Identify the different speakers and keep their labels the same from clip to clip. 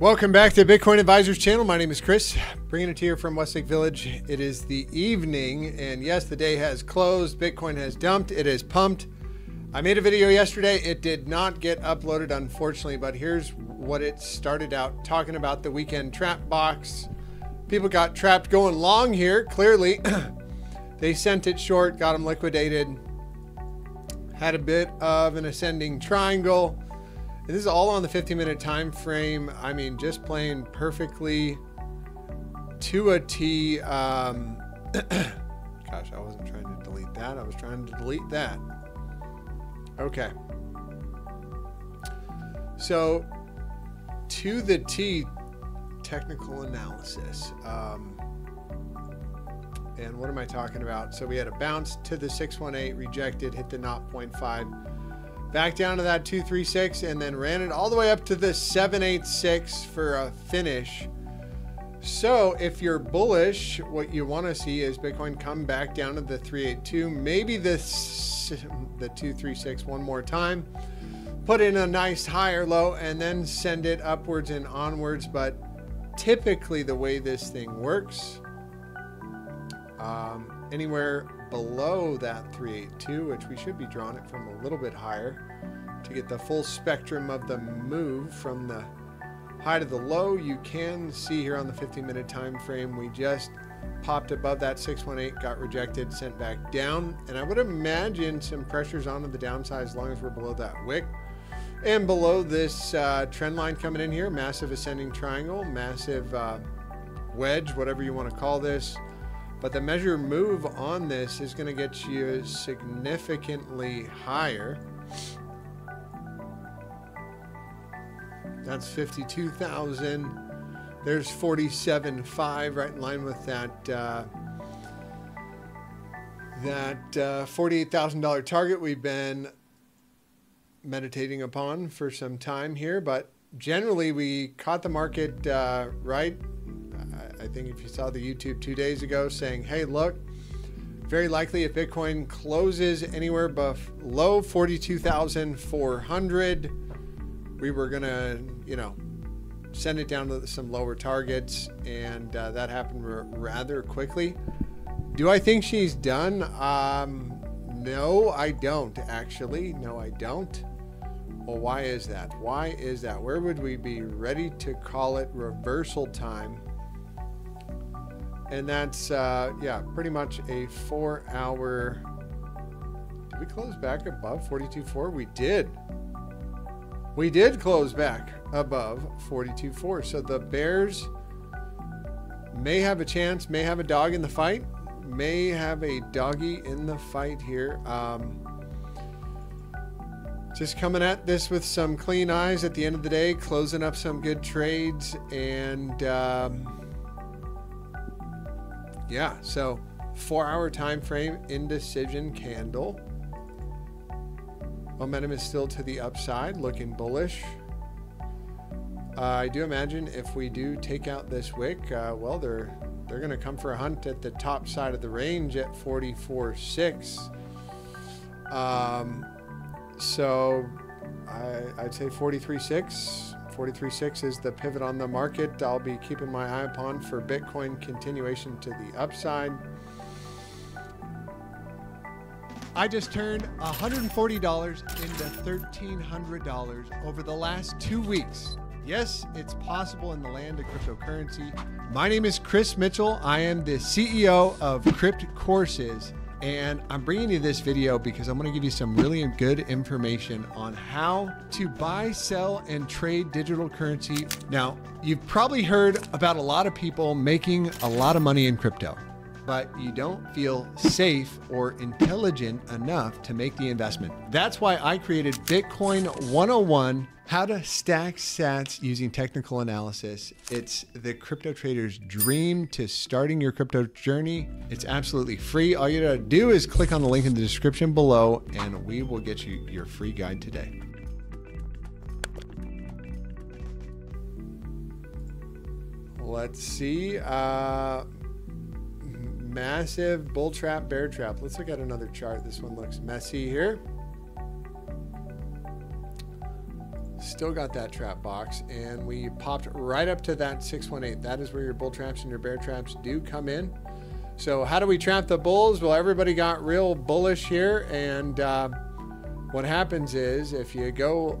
Speaker 1: Welcome back to Bitcoin Advizers channel. My name is Chris, bringing it to you from Westlake Village. It is the evening, and yes, the day has closed. Bitcoin has dumped. It is pumped. I made a video yesterday. It did not get uploaded, unfortunately, but here's what it started out talking about the weekend trap box. People got trapped going long here, clearly. they sent it short, got them liquidated. Had a bit of an ascending triangle this is all on the 15 minute time frame. I mean, just playing perfectly to a T. Um, gosh, I wasn't trying to delete that. I was trying to delete that. Okay. So, to the T, technical analysis. Um, and what am I talking about? So we had a bounce to the 618, rejected, hit the 0.5 back down to that 236 and then ran it all the way up to the 786 for a finish. So if you're bullish, what you want to see is Bitcoin come back down to the 382, maybe the the 236 one more time, put in a nice higher low and then send it upwards and onwards. But typically the way this thing works, um, anywhere below that 382, which we should be drawing it from a little bit higher to get the full spectrum of the move from the high to the low. You can see here on the 15 minute time frame, we just popped above that 618, got rejected, sent back down. And I would imagine some pressures onto the downside as long as we're below that wick. And below this uh, trend line coming in here, massive ascending triangle, massive uh, wedge, whatever you want to call this. But the measure move on this is going to get you significantly higher. That's 52,000. There's 47.5 right in line with that uh, that uh, $48,000 target we've been meditating upon for some time here. But generally, we caught the market uh, right I think if you saw the YouTube two days ago saying, hey, look, very likely if Bitcoin closes anywhere below 42,400, we were going to, you know, send it down to some lower targets. And uh, that happened r- rather quickly. Do I think she's done? Um, no, I don't actually. No, I don't. Well, why is that? Why is that? Where would we be ready to call it reversal time? And that's, uh, yeah, pretty much a four hour. Did we close back above 42.4? We did. We did close back above 42.4. So the Bears may have a chance, may have a dog in the fight, may have a doggy in the fight here. Um, just coming at this with some clean eyes at the end of the day, closing up some good trades and. Um, yeah, so four hour time frame indecision candle. Momentum is still to the upside, looking bullish. Uh, I do imagine if we do take out this wick, uh, well, they're they're going to come for a hunt at the top side of the range at 44.6. Um, so I, I'd say 43.6 43.6 is the pivot on the market. I'll be keeping my eye upon for Bitcoin continuation to the upside. I just turned $140 into $1,300 over the last two weeks. Yes, it's possible in the land of cryptocurrency. My name is Chris Mitchell. I am the CEO of Crypt Courses and I'm bringing you this video because I'm going to give you some really good information on how to buy, sell, and trade digital currency. Now, you've probably heard about a lot of people making a lot of money in crypto, but you don't feel safe or intelligent enough to make the investment. That's why I created Bitcoin 101 how to stack sats using technical analysis. It's the crypto trader's dream to starting your crypto journey. It's absolutely free. All you gotta do is click on the link in the description below, and we will get you your free guide today. Let's see. Uh, massive bull trap, bear trap. Let's look at another chart. This one looks messy here. Still got that trap box, and we popped right up to that 618. That is where your bull traps and your bear traps do come in. So how do we trap the bulls? Well, everybody got real bullish here, and uh, what happens is if you go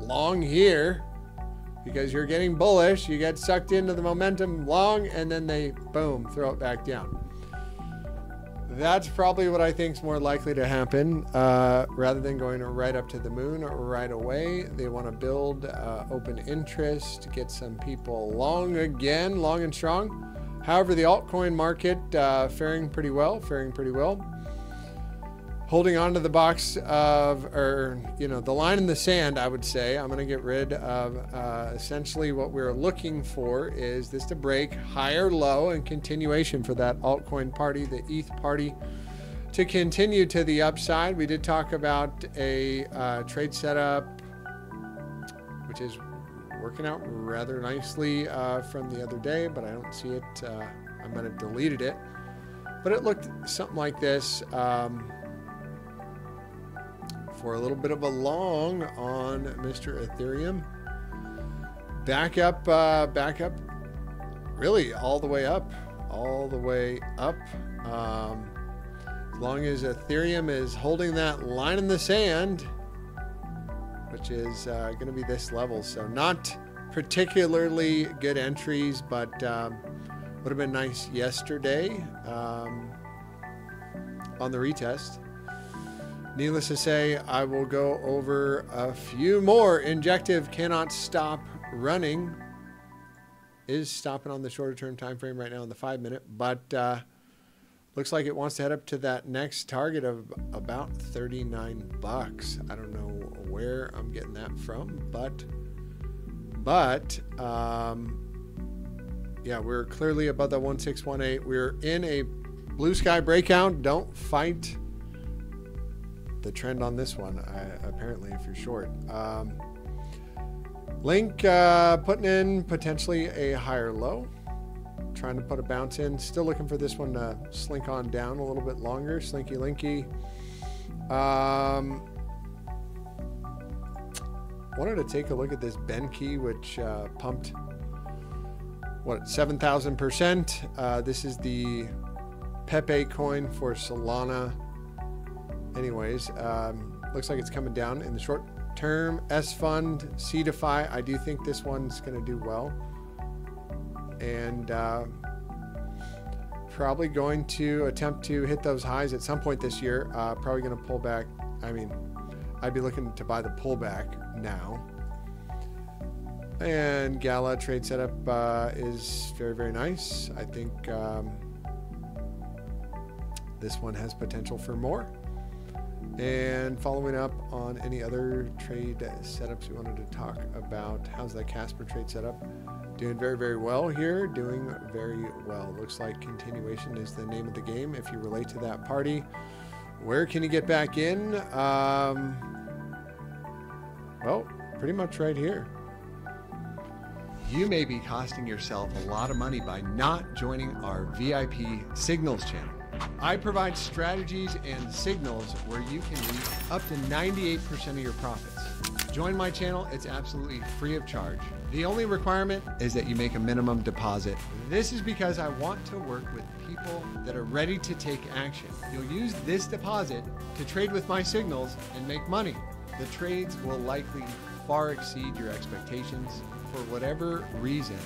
Speaker 1: long here, because you're getting bullish, you get sucked into the momentum long, and then they boom throw it back down. That's probably what I think is more likely to happen. Uh, rather than going right up to the moon right away, they want to build uh, open interest, to get some people long again, long and strong. However, the altcoin market uh, faring pretty well, faring pretty well. Holding on to the box of, or, you know, the line in the sand, I would say. I'm going to get rid of uh, essentially what we're looking for is this to break higher low and continuation for that altcoin party, the ETH party, to continue to the upside. We did talk about a uh, trade setup, which is working out rather nicely uh, from the other day, but I don't see it. Uh, I might have deleted it. But it looked something like this um, for a little bit of a long on Mr. Ethereum. Back up, uh, back up, really all the way up, all the way up. Um, as long as Ethereum is holding that line in the sand, which is uh, going to be this level. So not particularly good entries, but um, would have been nice yesterday um, on the retest. Needless to say, I will go over a few more. Injective cannot stop running. Is stopping on the shorter term time frame right now in the five minute, but uh, Looks like it wants to head up to that next target of about 39 bucks. I don't know where I'm getting that from, but but um, yeah, we're clearly above the 1618. We're in a blue sky breakout. Don't fight the trend on this one. I, apparently, if you're short. Um, Link uh, putting in potentially a higher low trying to put a bounce in. Still looking for this one to slink on down a little bit longer. Slinky Linky. Um, wanted to take a look at this Benki, which uh, pumped, what, 7,000%. Uh, this is the Pepe coin for Solana. Anyways, um, looks like it's coming down in the short term. S Fund, Seedify. I do think this one's going to do well and uh, probably going to attempt to hit those highs at some point this year. Uh, probably going to pull back. I mean, I'd be looking to buy the pullback now. And Gala trade setup uh, is very, very nice. I think um, this one has potential for more. And following up on any other trade setups we wanted to talk about, how's that Kaspa trade setup? Doing very, very well here. Doing very well. Looks like continuation is the name of the game. If you relate to that party, where can you get back in? Um, well, pretty much right here. You may be costing yourself a lot of money by not joining our VIP Signals channel. I provide strategies and signals where you can reach up to 98% of your profits. Join my channel, it's absolutely free of charge. The only requirement is that you make a minimum deposit. This is because I want to work with people that are ready to take action. You'll use this deposit to trade with my signals and make money. The trades will likely far exceed your expectations for whatever reason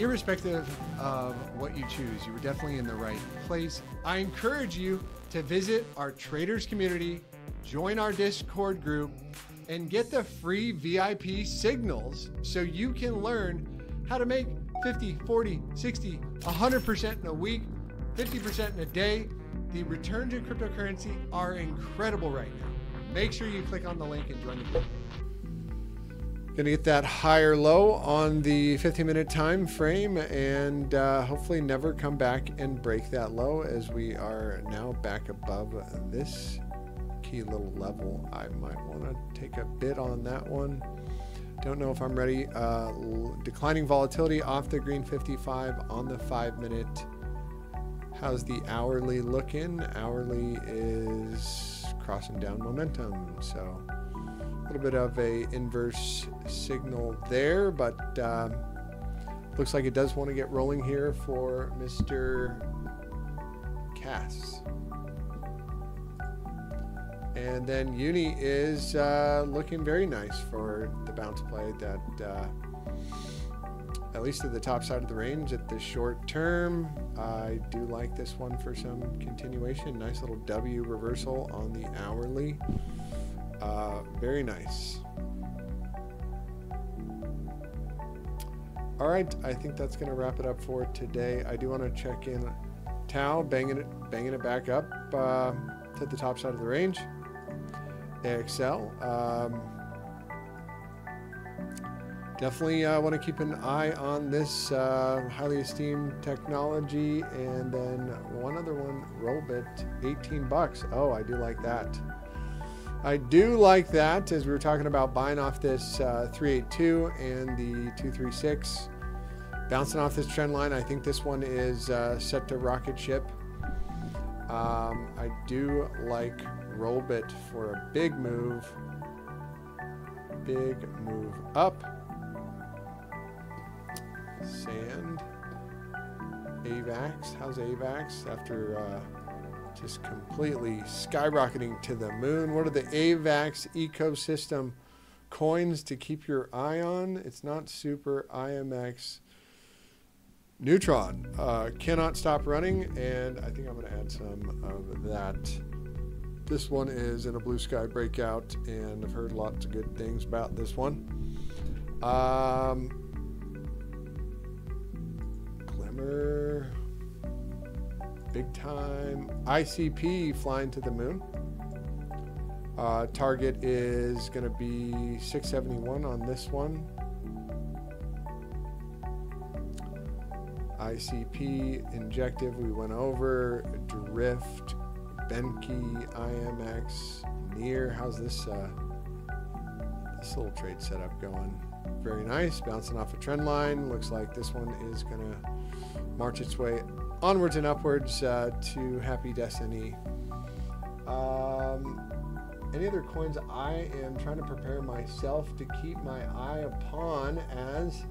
Speaker 1: irrespective of what you choose, you were definitely in the right place. I encourage you to visit our traders community, join our Discord group, and get the free VIP signals so you can learn how to make 50, 40, 60, 100% in a week, 50% in a day. The returns in cryptocurrency are incredible right now. Make sure you click on the link and join the group. To get that higher low on the 15 minute time frame and uh, hopefully never come back and break that low as we are now back above this key little level. I might want to take a bit on that one. Don't know if I'm ready. Uh, declining volatility off the green 55 on the five minute. How's the hourly looking? Hourly is crossing down momentum. So little bit of a inverse signal there, but um, looks like it does want to get rolling here for Mr. Cass. And then Uni is uh, looking very nice for the bounce play that, uh, at least at the top side of the range at the short term. I do like this one for some continuation. Nice little W reversal on the hourly. Uh, very nice. All right, I think that's going to wrap it up for today. I do want to check in TAO, banging it, banging it back up uh, to the top side of the range. AXL. Um, definitely uh, want to keep an eye on this uh, highly esteemed technology. And then one other one, Rollbit, 18 bucks. Oh, I do like that. I do like that as we were talking about buying off this uh, 382 and the 236. Bouncing off this trend line, I think this one is uh, set to rocket ship. Um, I do like Rollbit for a big move. Big move up. Sand. AVAX. How's AVAX after uh, just completely skyrocketing to the moon? What are the AVAX ecosystem coins to keep your eye on? It's not super IMX. Neutron uh, cannot stop running, and I think I'm going to add some of that. This one is in a blue sky breakout, and I've heard lots of good things about this one. Um, Glimmer, big time. ICP flying to the moon. Uh, target is going to be 671 on this one. ICP, Injective, we went over. Drift, Benke, IMX, Near. How's this uh, this little trade setup going? Very nice, bouncing off a trend line. Looks like this one is gonna march its way onwards and upwards uh, to happy destiny. Um, any other coins I am trying to prepare myself to keep my eye upon as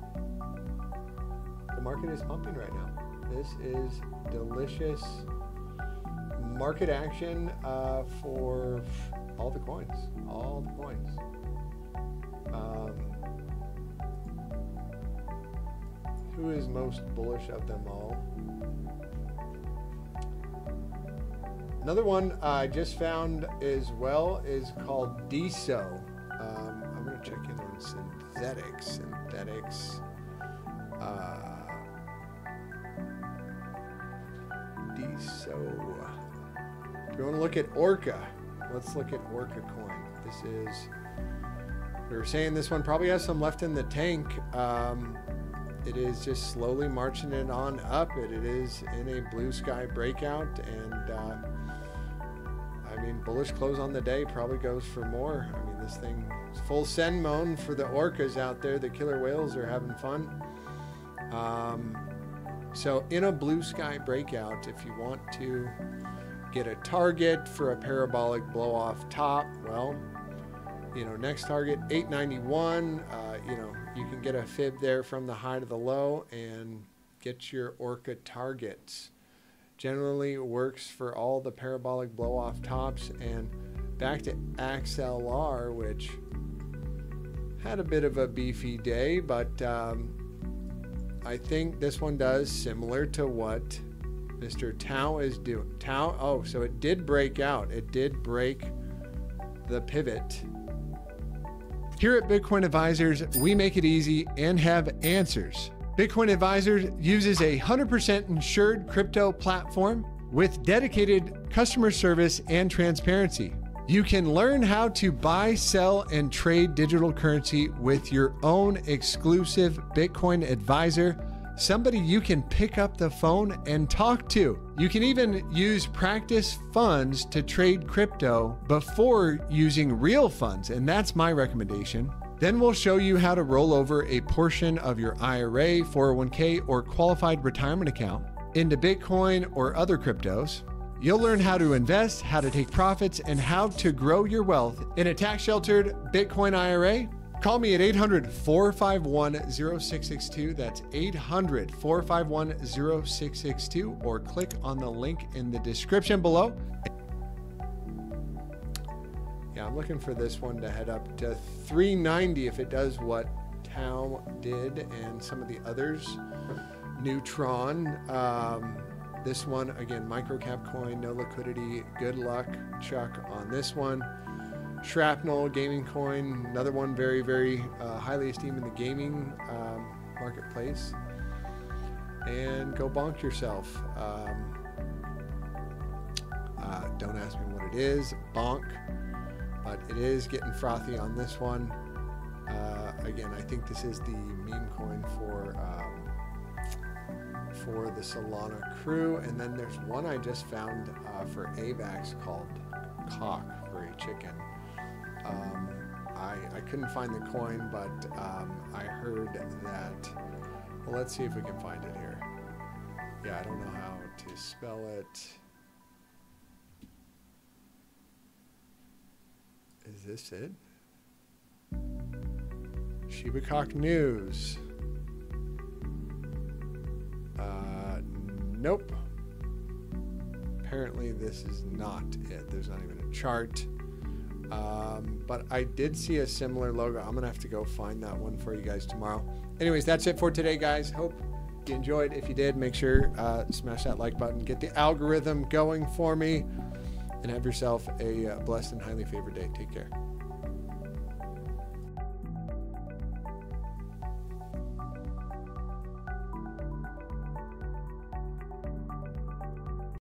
Speaker 1: the market is pumping right now. This is delicious market action uh, for all the coins. All the coins. Um, who is most bullish of them all? Another one I just found as well is called DeSo. Um, I'm going to check in on Synthetix. Synthetix. Uh, DeSo. We want to look at Orca. Let's look at Orca coin. This is, we were saying this one probably has some left in the tank. Um, it is just slowly marching it on up. It, it is in a blue sky breakout. And uh, I mean, bullish close on the day probably goes for more. I mean, this thing full send moan for the orcas out there. The killer whales are having fun. Um, so in a blue sky breakout, if you want to get a target for a parabolic blow off top. Well, you know, next target 891. Uh, you know, you can get a fib there from the high to the low and get your Orca targets. Generally works for all the parabolic blow off tops and back to XLR, which had a bit of a beefy day, but um, I think this one does similar to what Mr. TAO is doing. TAO, oh, so it did break out. It did break the pivot. Here at Bitcoin Advizers, we make it easy and have answers. Bitcoin Advizers uses a 100% insured crypto platform with dedicated customer service and transparency. You can learn how to buy, sell, and trade digital currency with your own exclusive Bitcoin advisor somebody you can pick up the phone and talk to. You can even use practice funds to trade crypto before using real funds, and that's my recommendation. Then we'll show you how to roll over a portion of your IRA, 401k, or qualified retirement account into Bitcoin or other cryptos. You'll learn how to invest, how to take profits, and how to grow your wealth in a tax sheltered Bitcoin IRA. Call me at 800 451 0662. That's 800 451 0662, or click on the link in the description below. Yeah, I'm looking for this one to head up to 390 if it does what TAO did and some of the others. Neutron. Um, this one, again, microcap coin, no liquidity. Good luck, Chuck, on this one. Shrapnel gaming coin, another one very, very uh, highly esteemed in the gaming um, marketplace. And go bonk yourself. Um, uh, don't ask me what it is. Bonk. But it is getting frothy on this one. Uh, again, I think this is the meme coin for. Um, for the Solana crew. And then there's one I just found uh, for AVAX called Cock for a chicken. Um, I, I couldn't find the coin, but um, I heard that. Well, let's see if we can find it here. Yeah, I don't know how to spell it. Is this it? Shiba Cock News. Uh, nope. Apparently, this is not it. There's not even a chart. Um, but I did see a similar logo. I'm going to have to go find that one for you guys tomorrow. Anyways, that's it for today, guys. Hope you enjoyed. If you did, make sure uh, smash that like button, get the algorithm going for me, and have yourself a uh, blessed and highly favored day. Take care.